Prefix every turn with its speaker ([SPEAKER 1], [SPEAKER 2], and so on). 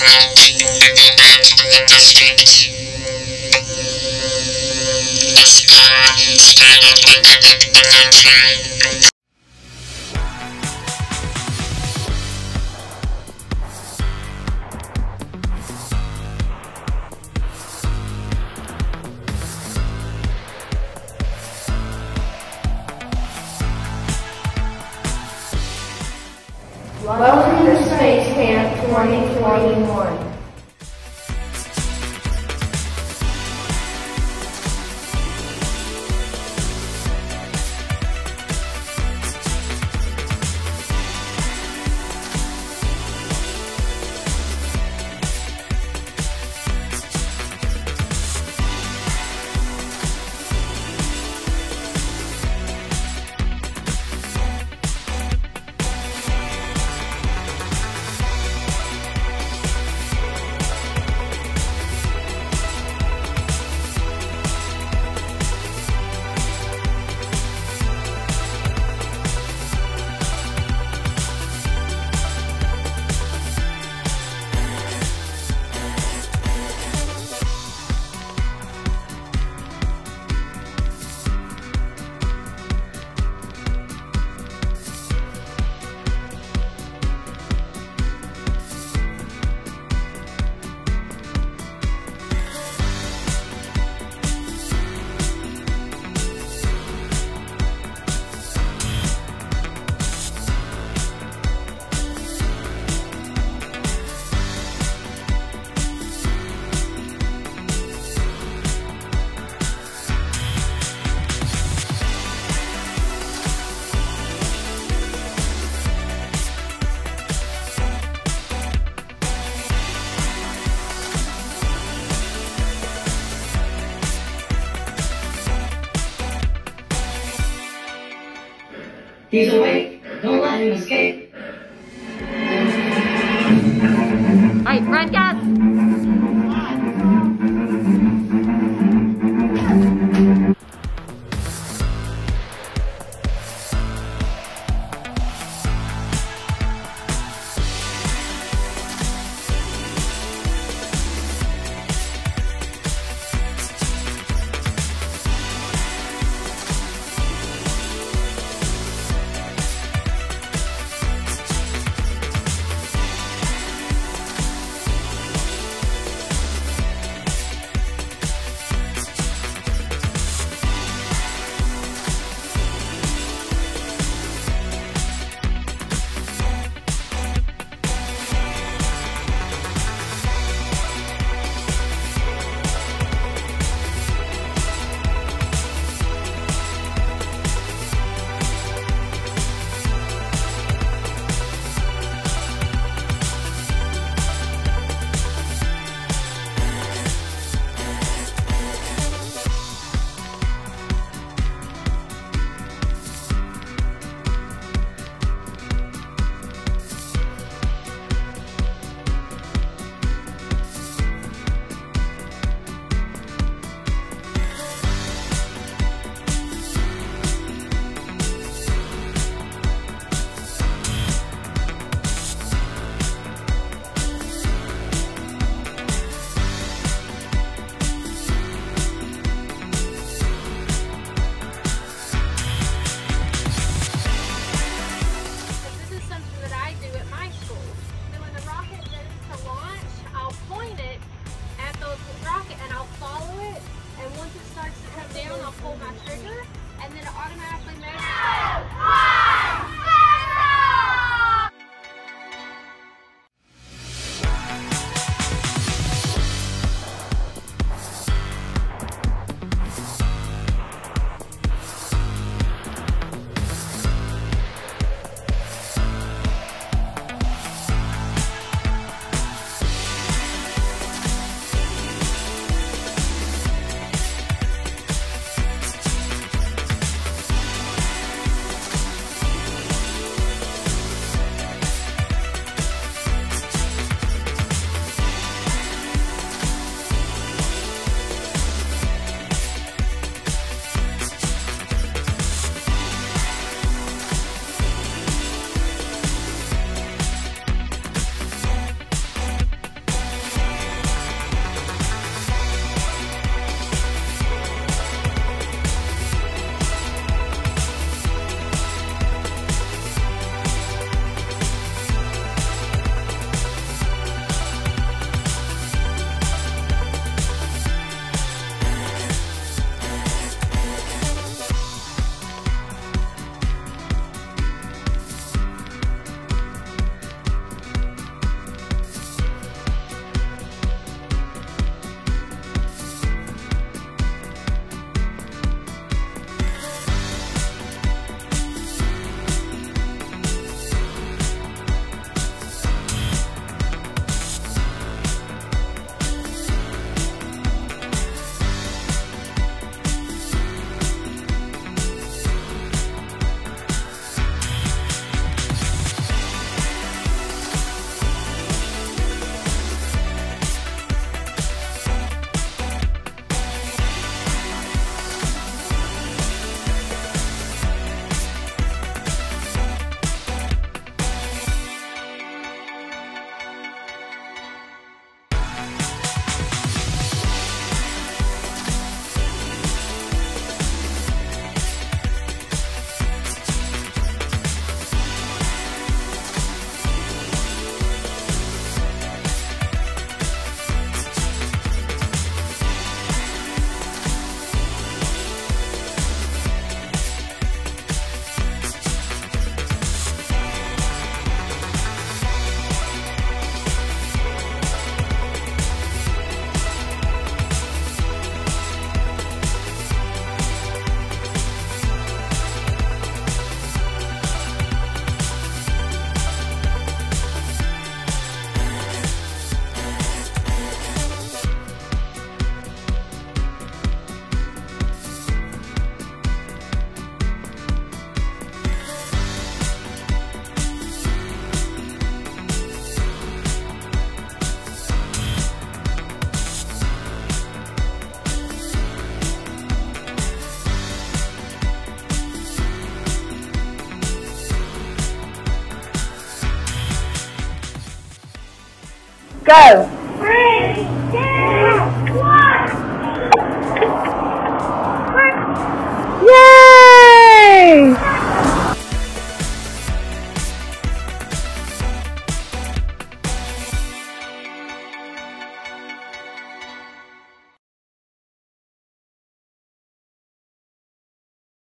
[SPEAKER 1] Welcome Space Camp 2021.
[SPEAKER 2] He's awake. Don't let him escape.
[SPEAKER 1] Go.